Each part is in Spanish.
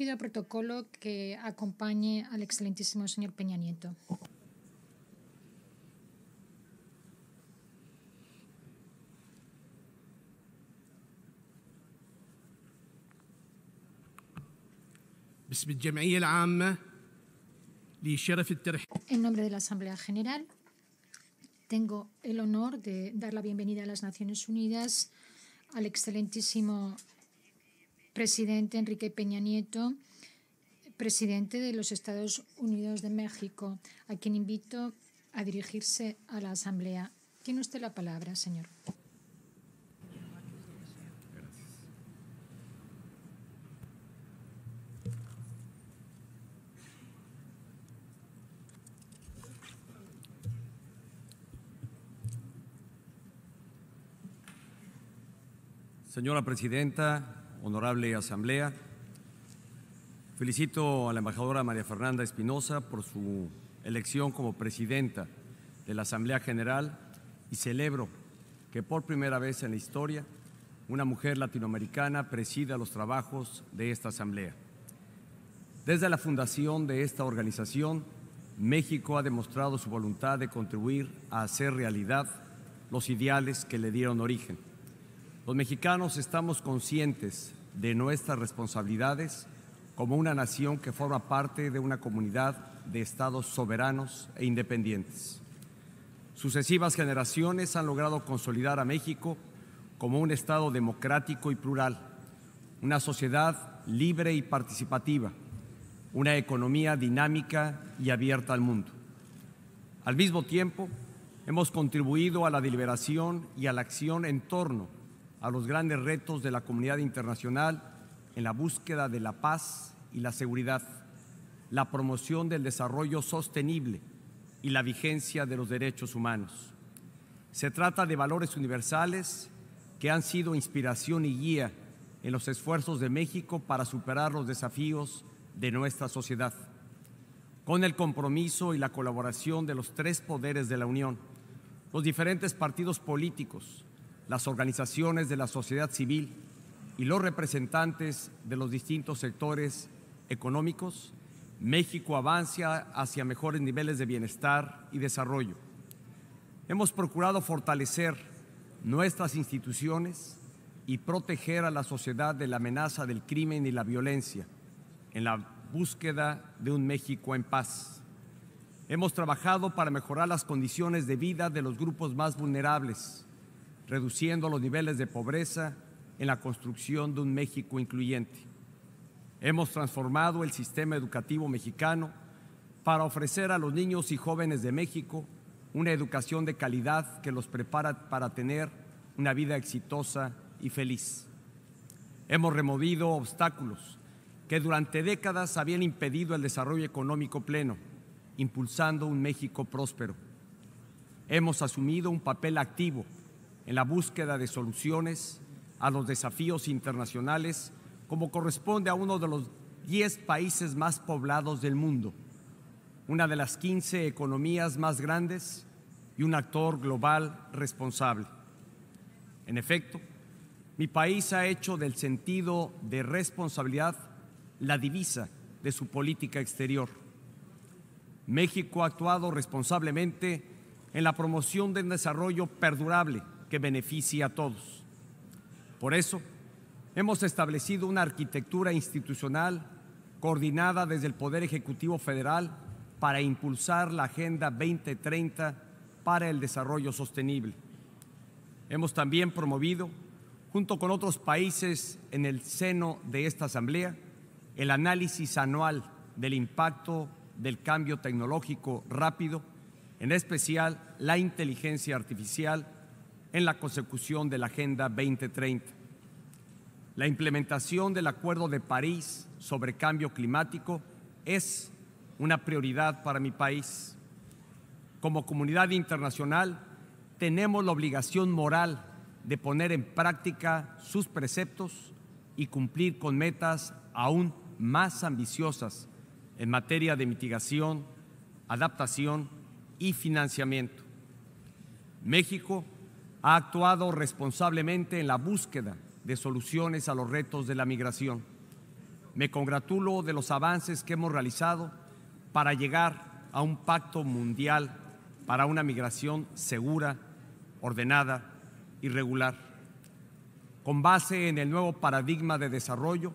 pido protocolo que acompañe al excelentísimo señor Peña Nieto. En nombre de la Asamblea General, tengo el honor de dar la bienvenida a las Naciones Unidas al excelentísimo presidente Enrique Peña Nieto, presidente de los Estados Unidos de México, a quien invito a dirigirse a la Asamblea. Tiene usted la palabra, señor. Señora Presidenta, honorable Asamblea, felicito a la embajadora María Fernanda Espinosa por su elección como presidenta de la Asamblea General y celebro que por primera vez en la historia una mujer latinoamericana presida los trabajos de esta Asamblea. Desde la fundación de esta organización, México ha demostrado su voluntad de contribuir a hacer realidad los ideales que le dieron origen. Los mexicanos estamos conscientes de nuestras responsabilidades como una nación que forma parte de una comunidad de estados soberanos e independientes. Sucesivas generaciones han logrado consolidar a México como un Estado democrático y plural, una sociedad libre y participativa, una economía dinámica y abierta al mundo. Al mismo tiempo, hemos contribuido a la deliberación y a la acción en torno a los grandes retos de la comunidad internacional en la búsqueda de la paz y la seguridad, la promoción del desarrollo sostenible y la vigencia de los derechos humanos. Se trata de valores universales que han sido inspiración y guía en los esfuerzos de México para superar los desafíos de nuestra sociedad. Con el compromiso y la colaboración de los tres poderes de la Unión, los diferentes partidos políticos, las organizaciones de la sociedad civil y los representantes de los distintos sectores económicos, México avanza hacia mejores niveles de bienestar y desarrollo. Hemos procurado fortalecer nuestras instituciones y proteger a la sociedad de la amenaza del crimen y la violencia en la búsqueda de un México en paz. Hemos trabajado para mejorar las condiciones de vida de los grupos más vulnerables, reduciendo los niveles de pobreza en la construcción de un México incluyente. Hemos transformado el sistema educativo mexicano para ofrecer a los niños y jóvenes de México una educación de calidad que los prepara para tener una vida exitosa y feliz. Hemos removido obstáculos que durante décadas habían impedido el desarrollo económico pleno, impulsando un México próspero. Hemos asumido un papel activo en la búsqueda de soluciones a los desafíos internacionales como corresponde a uno de los 10 países más poblados del mundo, una de las 15 economías más grandes y un actor global responsable. En efecto, mi país ha hecho del sentido de responsabilidad la divisa de su política exterior. México ha actuado responsablemente en la promoción del desarrollo perdurable que beneficie a todos. Por eso, hemos establecido una arquitectura institucional coordinada desde el Poder Ejecutivo Federal para impulsar la Agenda 2030 para el Desarrollo Sostenible. Hemos también promovido, junto con otros países en el seno de esta Asamblea, el análisis anual del impacto del cambio tecnológico rápido, en especial la inteligencia artificial, en la consecución de la Agenda 2030. La implementación del Acuerdo de París sobre cambio climático es una prioridad para mi país. Como comunidad internacional, tenemos la obligación moral de poner en práctica sus preceptos y cumplir con metas aún más ambiciosas en materia de mitigación, adaptación y financiamiento. México ha actuado responsablemente en la búsqueda de soluciones a los retos de la migración. me congratulo de los avances que hemos realizado para llegar a un pacto mundial para una migración segura, ordenada y regular. Con base en el nuevo paradigma de desarrollo,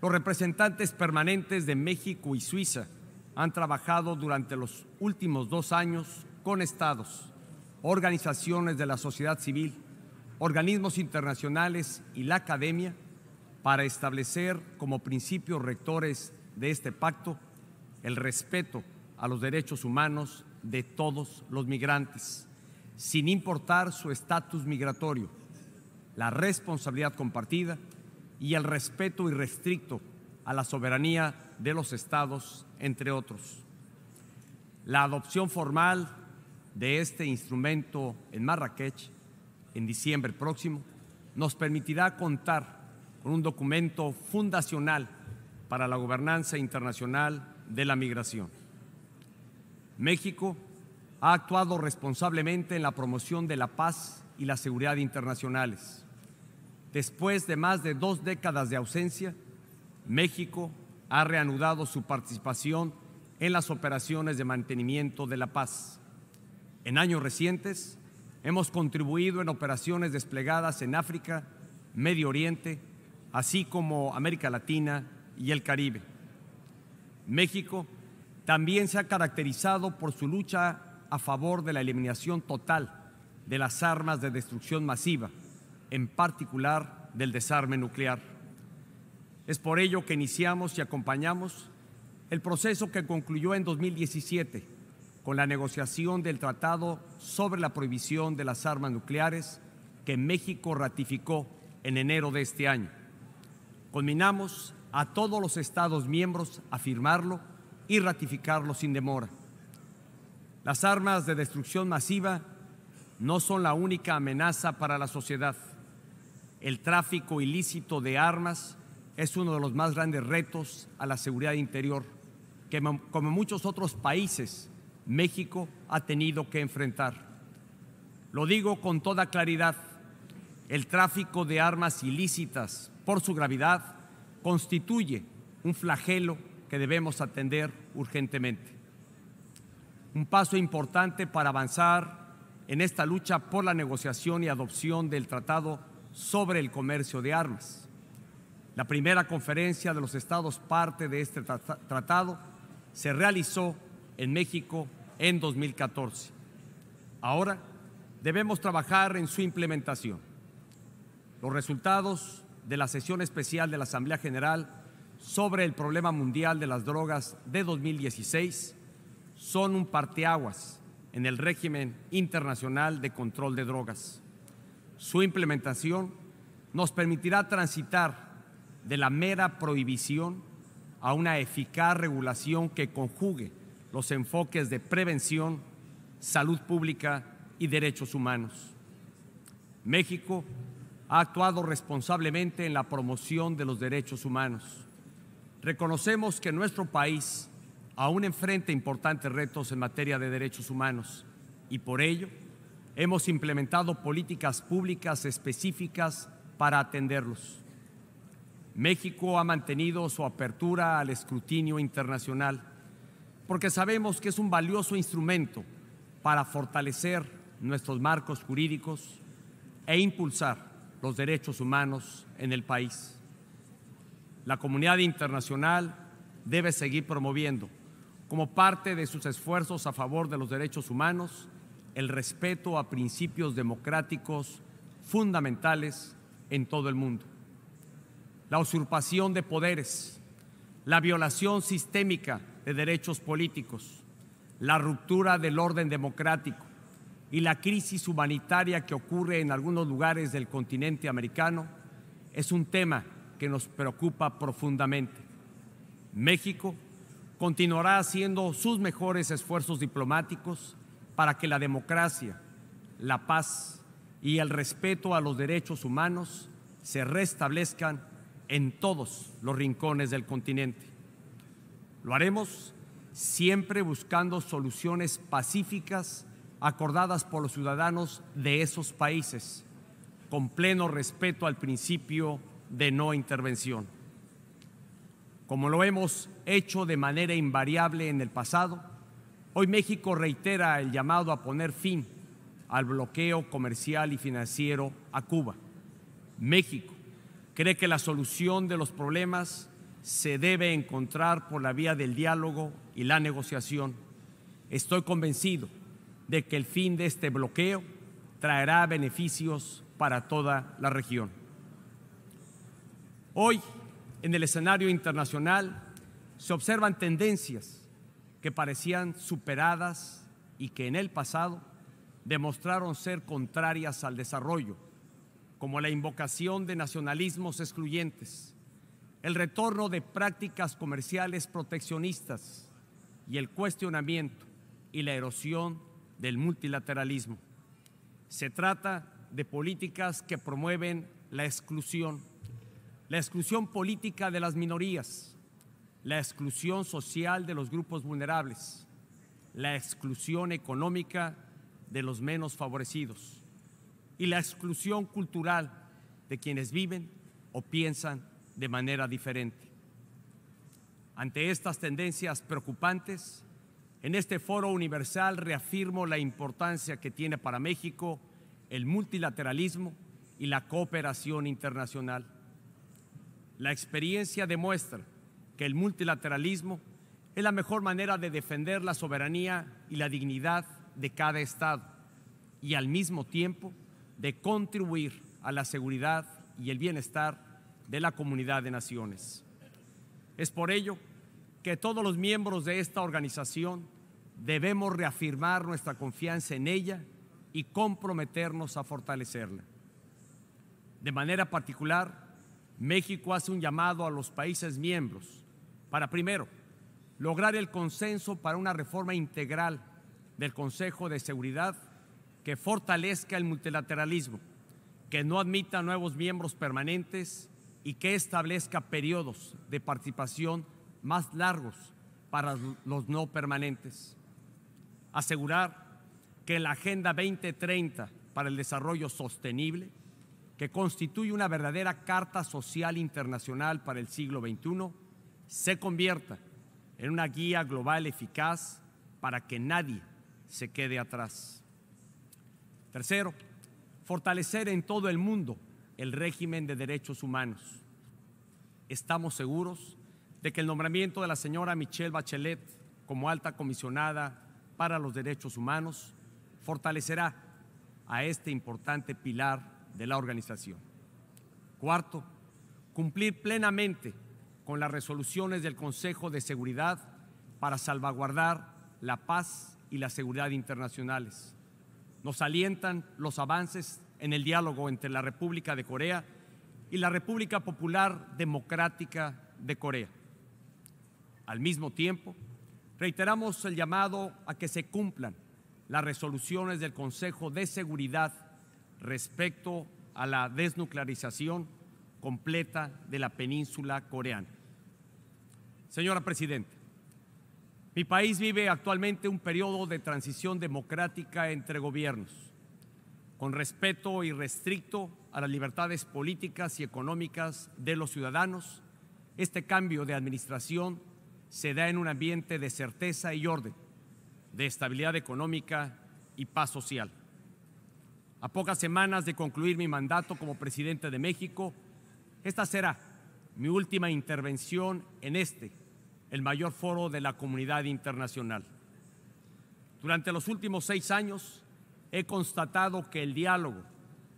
los representantes permanentes de México y Suiza han trabajado durante los últimos dos años con estados, organizaciones de la sociedad civil, organismos internacionales y la academia para establecer como principios rectores de este pacto el respeto a los derechos humanos de todos los migrantes, sin importar su estatus migratorio, la responsabilidad compartida y el respeto irrestricto a la soberanía de los estados, entre otros. La adopción formal de este instrumento en Marrakech en diciembre próximo nos permitirá contar con un documento fundacional para la gobernanza internacional de la migración. México ha actuado responsablemente en la promoción de la paz y la seguridad internacionales. Después de más de dos décadas de ausencia, México ha reanudado su participación en las operaciones de mantenimiento de la paz. En años recientes, hemos contribuido en operaciones desplegadas en África, Medio Oriente, así como América Latina y el Caribe. México también se ha caracterizado por su lucha a favor de la eliminación total de las armas de destrucción masiva, en particular del desarme nuclear. Es por ello que iniciamos y acompañamos el proceso que concluyó en 2017 con la negociación del Tratado sobre la prohibición de las armas nucleares que México ratificó en enero de este año. Conminamos a todos los Estados miembros a firmarlo y ratificarlo sin demora. Las armas de destrucción masiva no son la única amenaza para la sociedad. El tráfico ilícito de armas es uno de los más grandes retos a la seguridad interior que, como muchos otros países, México ha tenido que enfrentar. Lo digo con toda claridad, el tráfico de armas ilícitas, por su gravedad, constituye un flagelo que debemos atender urgentemente. Un paso importante para avanzar en esta lucha por la negociación y adopción del Tratado sobre el Comercio de Armas. La primera conferencia de los estados parte de este tratado se realizó en México en 2014. Ahora debemos trabajar en su implementación. Los resultados de la sesión especial de la Asamblea General sobre el problema mundial de las drogas de 2016 son un parteaguas en el régimen internacional de control de drogas. Su implementación nos permitirá transitar de la mera prohibición a una eficaz regulación que conjugue los enfoques de prevención, salud pública y derechos humanos. México ha actuado responsablemente en la promoción de los derechos humanos Reconocemos que nuestro país aún enfrenta importantes retos en materia de derechos humanos y por ello hemos implementado políticas públicas específicas para atenderlos. México ha mantenido su apertura al escrutinio internacional porque sabemos que es un valioso instrumento para fortalecer nuestros marcos jurídicos e impulsar los derechos humanos en el país. La comunidad internacional debe seguir promoviendo, como parte de sus esfuerzos a favor de los derechos humanos, el respeto a principios democráticos fundamentales en todo el mundo. La usurpación de poderes, la violación sistémica de derechos políticos, la ruptura del orden democrático y la crisis humanitaria que ocurre en algunos lugares del continente americano es un tema que nos preocupa profundamente. México continuará haciendo sus mejores esfuerzos diplomáticos para que la democracia, la paz y el respeto a los derechos humanos se restablezcan en todos los rincones del continente. Lo haremos siempre buscando soluciones pacíficas acordadas por los ciudadanos de esos países, con pleno respeto al principio de no intervención. Como lo hemos hecho de manera invariable en el pasado, hoy México reitera el llamado a poner fin al bloqueo comercial y financiero a Cuba. México cree que la solución de los problemas se debe encontrar por la vía del diálogo y la negociación. Estoy convencido de que el fin de este bloqueo traerá beneficios para toda la región. Hoy, en el escenario internacional, se observan tendencias que parecían superadas y que en el pasado demostraron ser contrarias al desarrollo, como la invocación de nacionalismos excluyentes, el retorno de prácticas comerciales proteccionistas y el cuestionamiento y la erosión del multilateralismo. Se trata de políticas que promueven la exclusión, la exclusión política de las minorías, la exclusión social de los grupos vulnerables, la exclusión económica de los menos favorecidos y la exclusión cultural de quienes viven o piensan de manera diferente. Ante estas tendencias preocupantes, en este foro universal reafirmo la importancia que tiene para México el multilateralismo y la cooperación internacional. La experiencia demuestra que el multilateralismo es la mejor manera de defender la soberanía y la dignidad de cada Estado y al mismo tiempo de contribuir a la seguridad y el bienestar de la comunidad de naciones. Es por ello que todos los miembros de esta organización debemos reafirmar nuestra confianza en ella y comprometernos a fortalecerla. De manera particular, México hace un llamado a los países miembros para, primero, lograr el consenso para una reforma integral del Consejo de Seguridad que fortalezca el multilateralismo, que no admita nuevos miembros permanentes y que establezca periodos de participación más largos para los no permanentes. Asegurar que la Agenda 2030 para el Desarrollo Sostenible, que constituye una verdadera Carta Social Internacional para el siglo XXI, se convierta en una guía global eficaz para que nadie se quede atrás. Tercero, fortalecer en todo el mundo el régimen de derechos humanos. Estamos seguros de que el nombramiento de la señora Michelle Bachelet como alta comisionada para los derechos humanos fortalecerá a este importante pilar de la organización. Cuarto, cumplir plenamente con las resoluciones del Consejo de Seguridad para salvaguardar la paz y la seguridad internacionales. Nos alientan los avances en el diálogo entre la República de Corea y la República Popular Democrática de Corea. Al mismo tiempo, reiteramos el llamado a que se cumplan las resoluciones del Consejo de Seguridad respecto a la desnuclearización completa de la península coreana. Señora Presidenta, mi país vive actualmente un periodo de transición democrática entre gobiernos, con respeto irrestricto a las libertades políticas y económicas de los ciudadanos. Este cambio de administración se da en un ambiente de certeza y orden de estabilidad económica y paz social. A pocas semanas de concluir mi mandato como presidente de México, esta será mi última intervención en este, el mayor foro de la comunidad internacional. Durante los últimos seis años he constatado que el diálogo,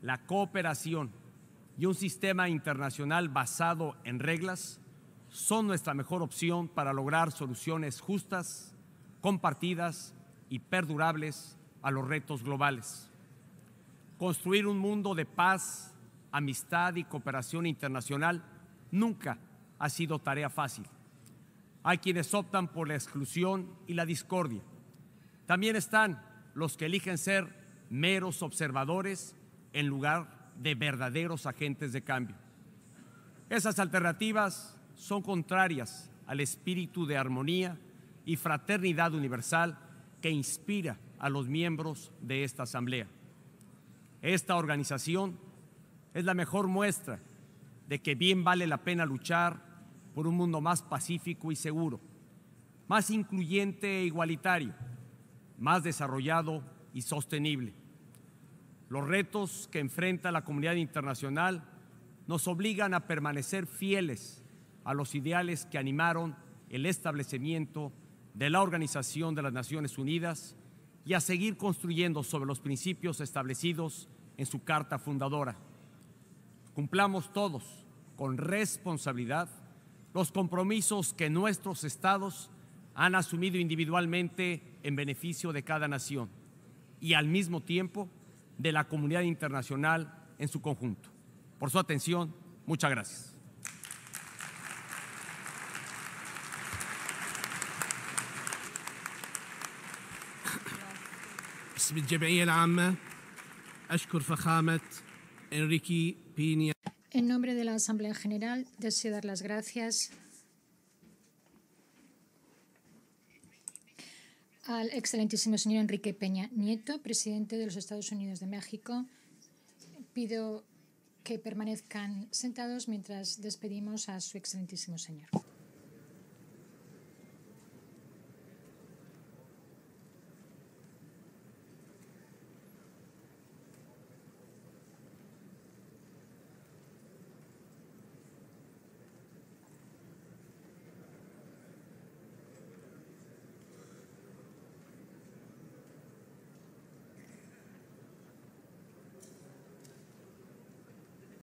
la cooperación y un sistema internacional basado en reglas son nuestra mejor opción para lograr soluciones justas, compartidas y perdurables a los retos globales. Construir un mundo de paz, amistad y cooperación internacional nunca ha sido tarea fácil. Hay quienes optan por la exclusión y la discordia. También están los que eligen ser meros observadores en lugar de verdaderos agentes de cambio. Esas alternativas son contrarias al espíritu de armonía y fraternidad universal que inspira a los miembros de esta Asamblea. Esta organización es la mejor muestra de que bien vale la pena luchar por un mundo más pacífico y seguro, más incluyente e igualitario, más desarrollado y sostenible. Los retos que enfrenta la comunidad internacional nos obligan a permanecer fieles a los ideales que animaron el establecimiento de la Organización de las Naciones Unidas y a seguir construyendo sobre los principios establecidos en su carta fundadora. Cumplamos todos con responsabilidad los compromisos que nuestros estados han asumido individualmente en beneficio de cada nación y al mismo tiempo de la comunidad internacional en su conjunto. Por su atención, muchas gracias. En nombre de la Asamblea General, deseo dar las gracias al excelentísimo señor Enrique Peña Nieto, presidente de los Estados Unidos de México. Pido que permanezcan sentados mientras despedimos a su excelentísimo señor.